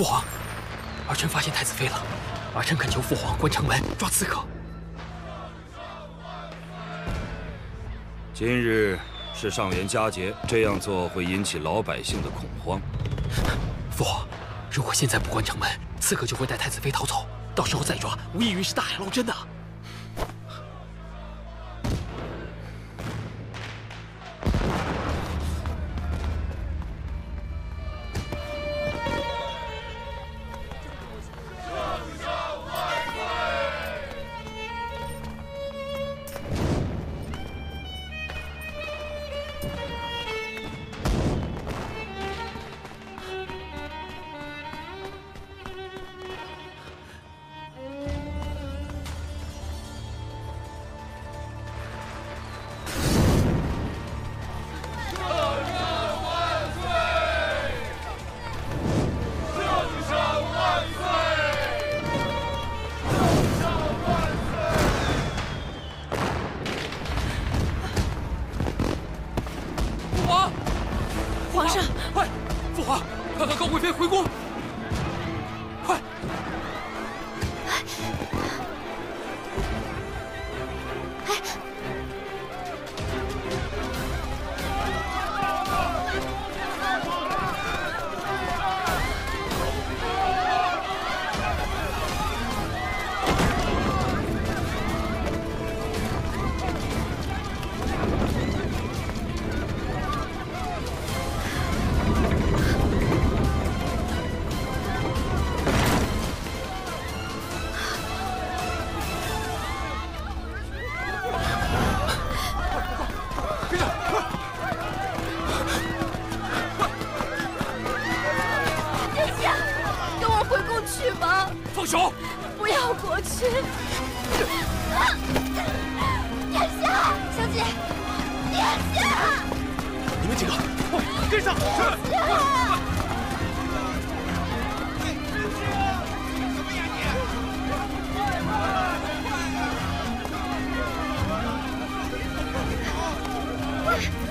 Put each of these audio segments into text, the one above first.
父皇，儿臣发现太子妃了，儿臣恳求父皇关城门抓刺客。今日是上元佳节，这样做会引起老百姓的恐慌。父皇，如果现在不关城门，刺客就会带太子妃逃走，到时候再抓，无异于是大海捞针呐。回宫救啊！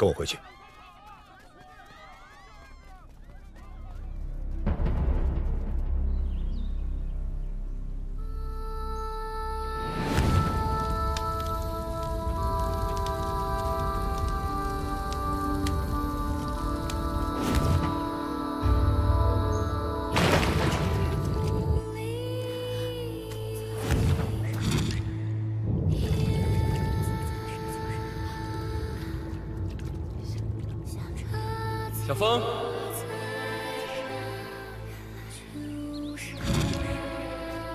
跟我回去。小风，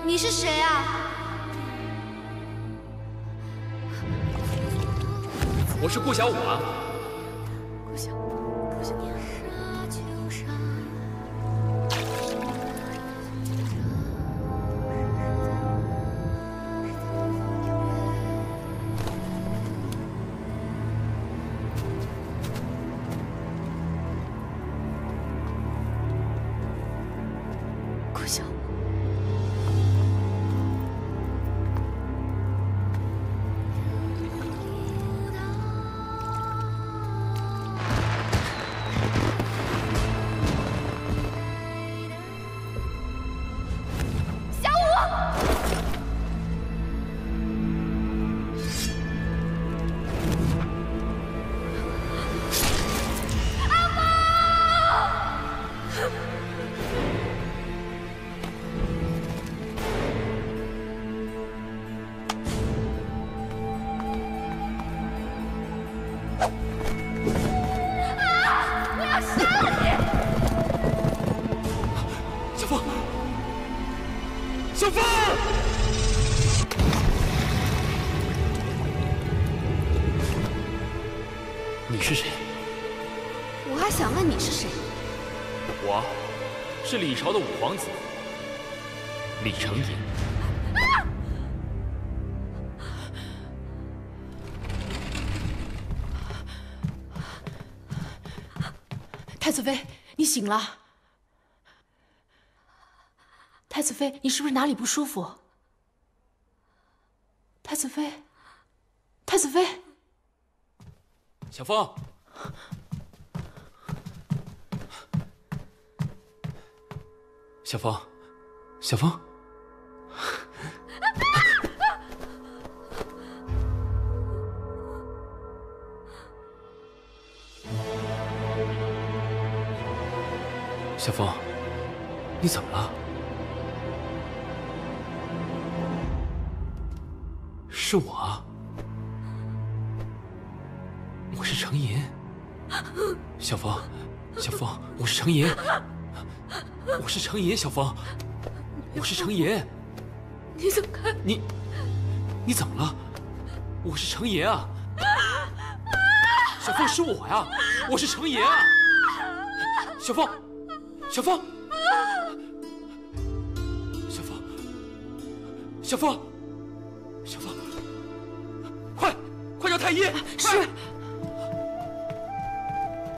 你是谁啊？我是顾小五啊。要杀了你！小风，小风，你是谁？我还想问你是谁？我是李朝的五皇子李成隐。子妃，你醒了。太子妃，你是不是哪里不舒服？太子妃，太子妃，小风，小风，小风，小风，你怎么了？是我啊。我是程银，小风，小风，我是程银，我是程银，小风，我是程银，你怎么开？你，你怎么了？我是程银啊，小风是我呀，我是程银啊，小风，小风，小风，小风，小风，快，快叫太医，快。是。